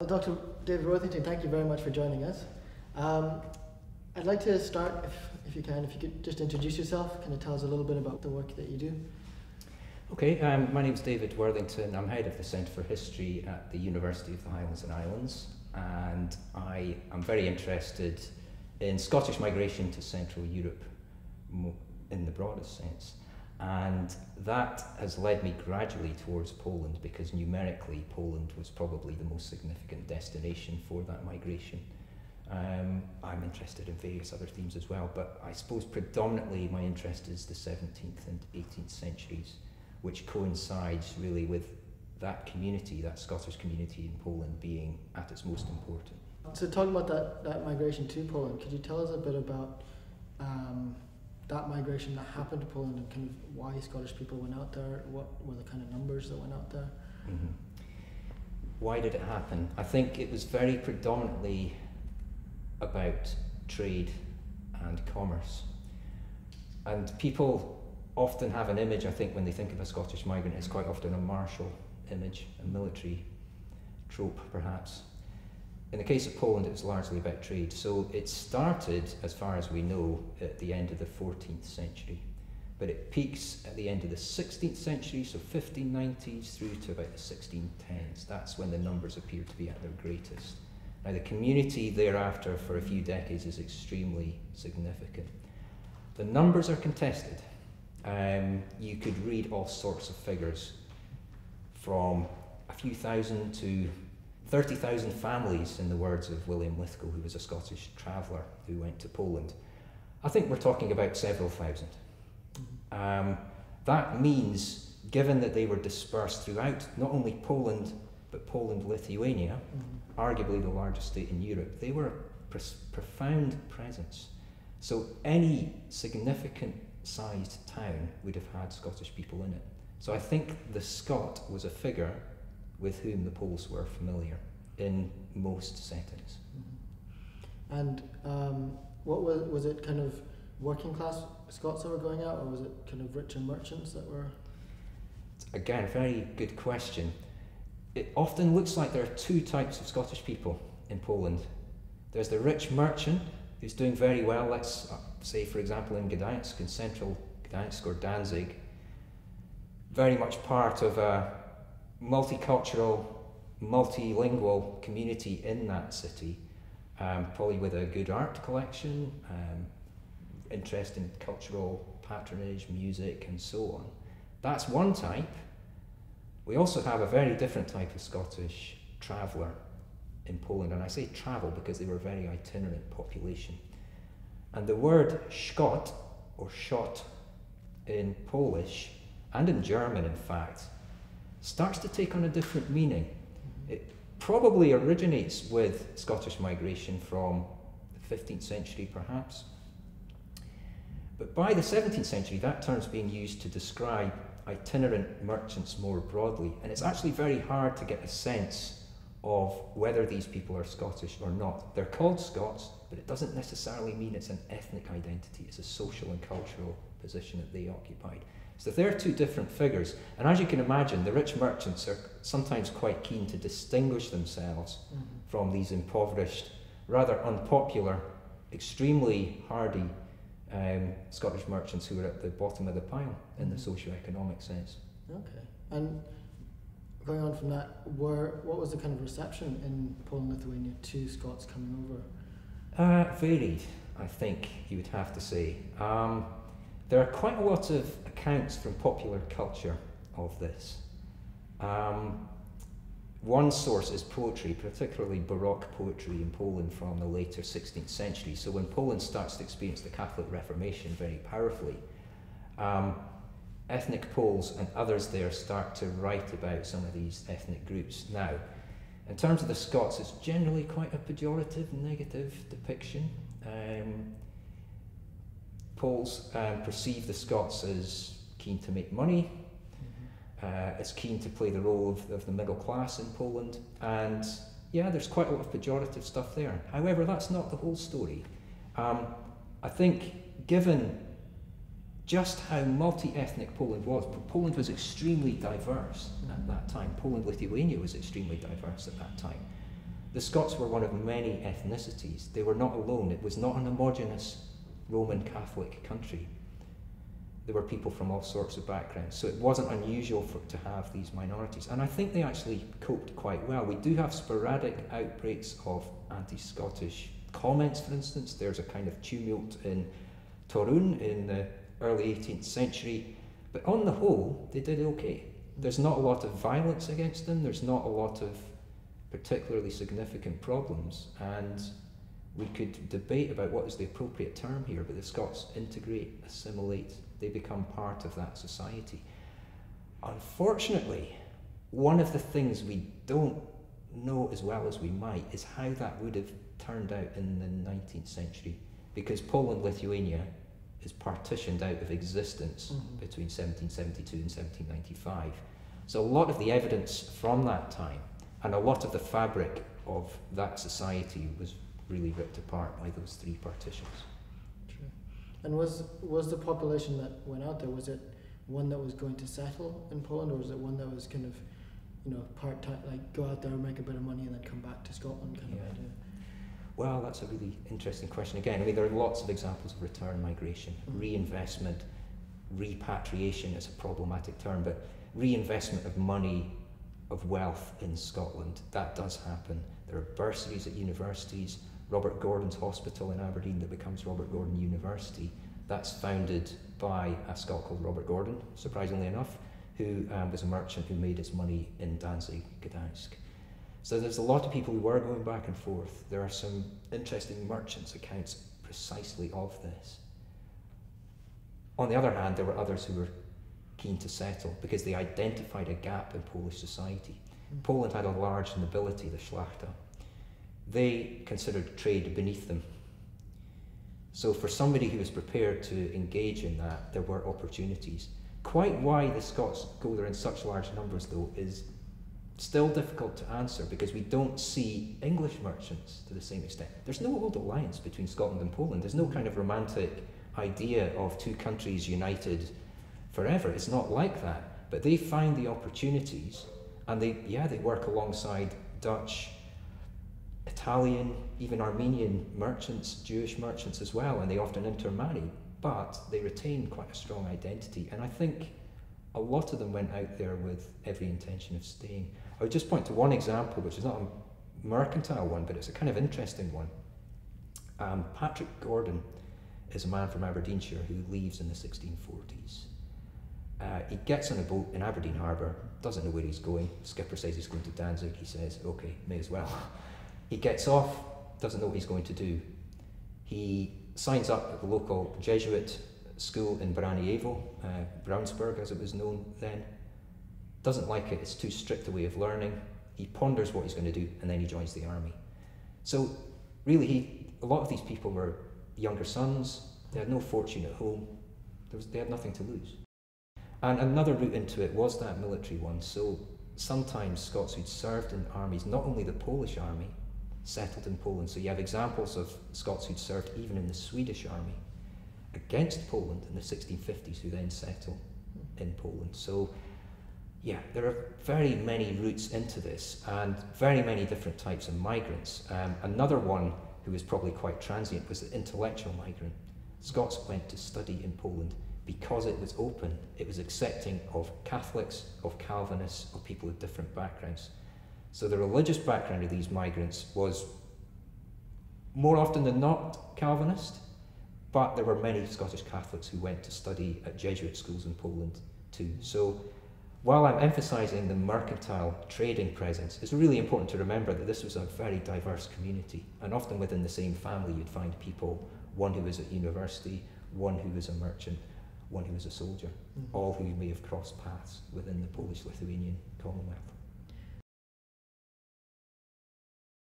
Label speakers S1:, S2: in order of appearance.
S1: Well, Dr. David Worthington, thank you very much for joining us. Um, I'd like to start, if, if you can, if you could just introduce yourself, kind of tell us a little bit about the work that you do.
S2: Okay, um, my name is David Worthington. I'm head of the Centre for History at the University of the Highlands and Islands, and I am very interested in Scottish migration to Central Europe in the broadest sense. And that has led me gradually towards Poland because numerically Poland was probably the most significant destination for that migration. Um, I'm interested in various other themes as well, but I suppose predominantly my interest is the 17th and 18th centuries, which coincides really with that community, that Scottish community in Poland being at its most important.
S1: So talking about that, that migration to Poland, could you tell us a bit about um, that migration that happened to Poland and kind of why Scottish people went out there? What were the kind of numbers that went out there? Mm-hmm.
S2: Why did it happen? I think it was very predominantly about trade and commerce. And people often have an image, I think, when they think of a Scottish migrant, it's quite often a martial image, a military trope, perhaps. In the case of Poland, it was largely about trade. So it started, as far as we know, at the end of the 14th century. But it peaks at the end of the 16th century, so 1590s through to about the 1610s. That's when the numbers appear to be at their greatest. Now, the community thereafter for a few decades is extremely significant. The numbers are contested. Um, you could read all sorts of figures from a few thousand to 30,000 families, in the words of William Lithgow, who was a Scottish traveller who went to Poland. I think we're talking about several 1000 mm-hmm. um, that means, given that they were dispersed throughout not only Poland, but Poland, Lithuania, mm-hmm. arguably the largest state in Europe, they were a pr- profound presence. So any significant sized town would have had Scottish people in it. So I think the Scot was a figure with whom the Poles were familiar in most settings.
S1: Mm-hmm. And um, what was was it kind of working class Scots that were going out, or was it kind of richer merchants that were?
S2: Again, very good question. It often looks like there are two types of Scottish people in Poland. There's the rich merchant who's doing very well. Let's uh, say, for example, in Gdańsk, in central Gdańsk or Danzig, very much part of a multicultural, multilingual community in that city, um, probably with a good art collection, um, interest in cultural patronage, music, and so on. That's one type. We also have a very different type of Scottish traveller in Poland, and I say travel because they were a very itinerant population. And the word Scot or shot in Polish and in German, in fact, starts to take on a different meaning. It probably originates with Scottish migration from the 15th century, perhaps. But by the 17th century, that term's being used to describe itinerant merchants more broadly, and it's actually very hard to get a sense of whether these people are Scottish or not. They're called Scots, but it doesn't necessarily mean it's an ethnic identity, it's a social and cultural position that they occupied. So they're two different figures. And as you can imagine, the rich merchants are sometimes quite keen to distinguish themselves mm-hmm. from these impoverished, rather unpopular, extremely hardy um, Scottish merchants who are at the bottom of the pile in the mm-hmm. socio-economic sense.
S1: Okay. And going on from that, where, what was the kind of reception in Poland, Lithuania to Scots coming over?
S2: Uh, varied, I think you would have to say. Um, there are quite a lot of accounts from popular culture of this. Um, one source is poetry, particularly Baroque poetry in Poland from the later 16th century. So when Poland starts to experience the Catholic Reformation very powerfully, um, ethnic Poles and others there start to write about some of these ethnic groups. Now, in terms of the Scots, it's generally quite a pejorative, negative depiction. Um, Poles um, perceive the Scots as keen to make money, mm-hmm. uh, as keen to play the role of, of the middle class in Poland, and yeah, there's quite a lot of pejorative stuff there. However, that's not the whole story. Um, I think, given just how multi ethnic Poland was, Poland was extremely diverse at that time. Poland Lithuania was extremely diverse at that time. The Scots were one of many ethnicities. They were not alone. It was not an homogenous Roman Catholic country. There were people from all sorts of backgrounds, so it wasn't unusual for, to have these minorities. And I think they actually coped quite well. We do have sporadic outbreaks of anti Scottish comments, for instance. There's a kind of tumult in Toruń in the early 18th century, but on the whole, they did okay. There's not a lot of violence against them, there's not a lot of particularly significant problems, and we could debate about what is the appropriate term here, but the Scots integrate, assimilate, they become part of that society. Unfortunately, one of the things we don't know as well as we might is how that would have turned out in the 19th century, because Poland Lithuania is partitioned out of existence mm-hmm. between 1772 and 1795. So, a lot of the evidence from that time and a lot of the fabric of that society was really ripped apart by those three partitions.
S1: True. And was was the population that went out there was it one that was going to settle in Poland, or was it one that was kind of, you know, part time, like go out there and make a bit of money and then come back to Scotland kind yeah. of idea?
S2: Well, that's a really interesting question. Again, I mean, there are lots of examples of return migration, mm-hmm. reinvestment, repatriation is a problematic term, but reinvestment of money, of wealth in Scotland, that does happen. There are bursaries at universities. Robert Gordon's Hospital in Aberdeen that becomes Robert Gordon University, that's founded by a Scot called Robert Gordon, surprisingly enough, who um, was a merchant who made his money in Danzig, Gdansk. So there's a lot of people who were going back and forth. There are some interesting merchants' accounts precisely of this. On the other hand, there were others who were keen to settle because they identified a gap in Polish society. Mm. Poland had a large nobility, the Szlachta. They considered trade beneath them. So, for somebody who was prepared to engage in that, there were opportunities. Quite why the Scots go there in such large numbers, though, is still difficult to answer because we don't see English merchants to the same extent. There's no old alliance between Scotland and Poland. There's no kind of romantic idea of two countries united forever. It's not like that. But they find the opportunities and they, yeah, they work alongside Dutch, Italian, even Armenian merchants, Jewish merchants as well, and they often intermarry, but they retain quite a strong identity. And I think a lot of them went out there with every intention of staying. I would just point to one example, which is not a mercantile one, but it's a kind of interesting one. Um, Patrick Gordon is a man from Aberdeenshire who leaves in the 1640s. Uh, he gets on a boat in Aberdeen Harbour, doesn't know where he's going. skipper says he's going to Danzig. He says, okay, may as well. He gets off, doesn't know what he's going to do. He signs up at the local Jesuit school in Braniewo, uh, Braunsberg as it was known then. Doesn't like it, it's too strict a way of learning. He ponders what he's going to do and then he joins the army. So, really, he, a lot of these people were younger sons, they had no fortune at home, was, they had nothing to lose. And another route into it was that military one. So, sometimes Scots who'd served in armies, not only the Polish army, settled in Poland. So, you have examples of Scots who'd served even in the Swedish army against Poland in the 1650s who then settle in Poland. So, yeah, there are very many routes into this and very many different types of migrants. Um, another one who was probably quite transient was the intellectual migrant. Scots went to study in Poland because it was open, it was accepting of Catholics, of Calvinists, of people with different backgrounds. So the religious background of these migrants was more often than not Calvinist, but there were many Scottish Catholics who went to study at Jesuit schools in Poland too. So while I'm emphasising the mercantile trading presence, it's really important to remember that this was a very diverse community. And often within the same family, you'd find people, one who was at university, one who was a merchant, one who was a soldier, mm-hmm. all who may have crossed paths within the Polish Lithuanian Commonwealth.